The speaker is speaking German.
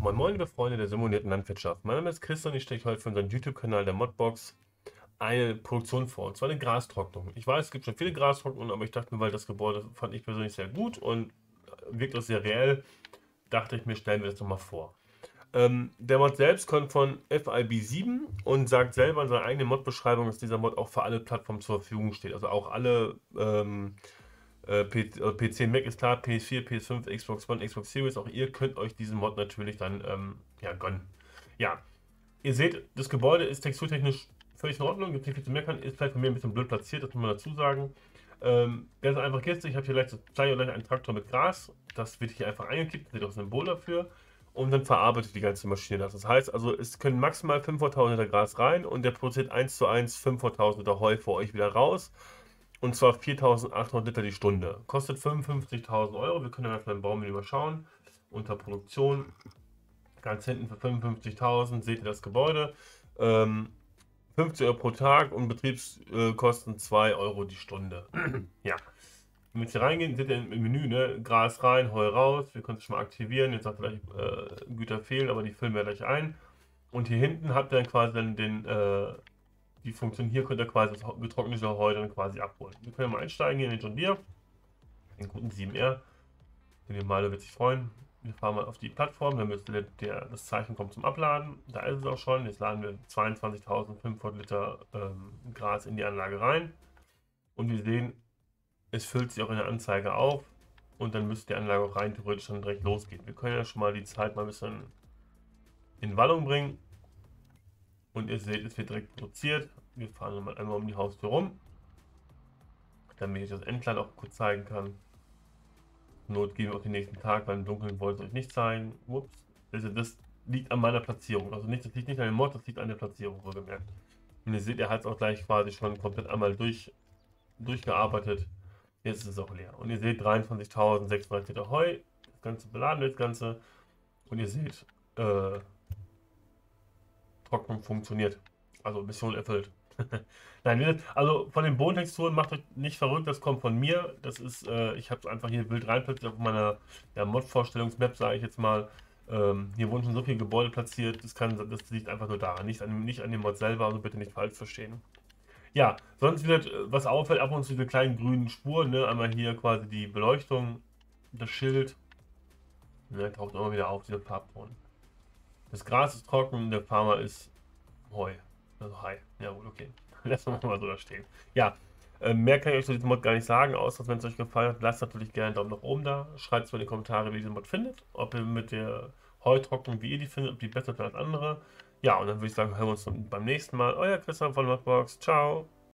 Moin Moin, liebe Freunde der simulierten Landwirtschaft. Mein Name ist Chris und ich stelle heute für unseren YouTube-Kanal der Modbox eine Produktion vor, und zwar eine Grastrocknung. Ich weiß, es gibt schon viele Grastrocknungen, aber ich dachte mir, weil das Gebäude fand ich persönlich sehr gut und wirkt auch sehr reell, dachte ich mir, stellen wir das nochmal vor. Ähm, der Mod selbst kommt von FIB7 und sagt selber in seiner eigenen Mod-Beschreibung, dass dieser Mod auch für alle Plattformen zur Verfügung steht. Also auch alle ähm, äh, PC, Mac ist klar, PS4, PS5, Xbox One, Xbox Series, auch ihr könnt euch diesen Mod natürlich dann ähm, ja, gönnen. Ja, ihr seht, das Gebäude ist texturtechnisch völlig in Ordnung, gibt nicht viel zu meckern, ist vielleicht von mir ein bisschen blöd platziert, das muss man dazu sagen. Ähm, ganz einfache Kiste, ich habe hier gleich, gleich, gleich einen Traktor mit Gras, das wird hier einfach eingekippt, seht auch Symbol dafür und dann verarbeitet die ganze Maschine das. Das heißt also, es können maximal 500.000 Liter Gras rein und der produziert 1 zu 1 500.000 Liter Heu für euch wieder raus. Und zwar 4.800 Liter die Stunde. Kostet 55.000 Euro. Wir können dann beim Baumenü mal schauen. Unter Produktion. Ganz hinten für 55.000 seht ihr das Gebäude. Ähm, 50 Euro pro Tag und Betriebskosten 2 Euro die Stunde. ja. Wenn wir jetzt hier reingehen, seht ihr im Menü, ne? Gras rein, Heu raus. Wir können es schon mal aktivieren. Jetzt sagt vielleicht äh, Güter fehlen, aber die füllen wir gleich ein. Und hier hinten habt ihr dann quasi dann den, äh, die Funktion hier könnt ihr quasi getrocknete Heu dann quasi abholen. Wir können mal einsteigen hier in den John Deere, den guten 7R. Den Maler wird sich freuen. Wir fahren mal auf die Plattform, dann müsste der, der, das Zeichen kommt zum Abladen. Da ist es auch schon. Jetzt laden wir 22.500 Liter ähm, Gras in die Anlage rein. Und wir sehen, es füllt sich auch in der Anzeige auf. Und dann müsste die Anlage auch rein theoretisch dann direkt losgehen. Wir können ja schon mal die Zeit mal ein bisschen in Wallung bringen. Und ihr seht, es wird direkt produziert. Wir fahren mal einmal um die Haustür rum, damit ich das Endland auch kurz zeigen kann. Not gehen wir auf den nächsten Tag, weil im Dunkeln wollte ich euch nicht zeigen. Ups. Also das liegt an meiner Platzierung. Also nicht, das liegt nicht an dem Mod, das liegt an der Platzierung, wohlgemerkt. Und ihr seht, er hat es auch gleich quasi schon komplett einmal durch, durchgearbeitet. Jetzt ist es auch leer. Und ihr seht 23.600 Liter Heu. Das Ganze beladen, das Ganze. Und ihr seht, äh, Trocknung funktioniert. Also Mission erfüllt. Nein, also von den Bodentexturen macht euch nicht verrückt, das kommt von mir. Das ist, äh, ich habe es einfach hier wild reinplatziert auf meiner Mod-Vorstellungsmap, sage ich jetzt mal. Ähm, hier wurden schon so viele Gebäude platziert, das, kann, das liegt einfach nur daran, nicht an, nicht an dem Mod selber, also bitte nicht falsch verstehen. Ja, sonst wird, äh, was auffällt, ab und zu diese kleinen grünen Spuren, ne? einmal hier quasi die Beleuchtung, das Schild, ne? taucht immer wieder auf, diese Farbton. Das Gras ist trocken, der Farmer ist Heu. Also Hai. Ja gut, okay. Lassen wir mal so da stehen. Ja, äh, mehr kann ich euch zu diesem Mod gar nicht sagen, außer wenn es euch gefallen hat, lasst natürlich gerne einen Daumen nach oben da. Schreibt es mal in die Kommentare, wie ihr diesen Mod findet. Ob ihr mit der Heutrocknung, wie ihr die findet, ob die besser ist als andere. Ja, und dann würde ich sagen, hören wir uns beim nächsten Mal. Euer Christian von Modbox. Ciao.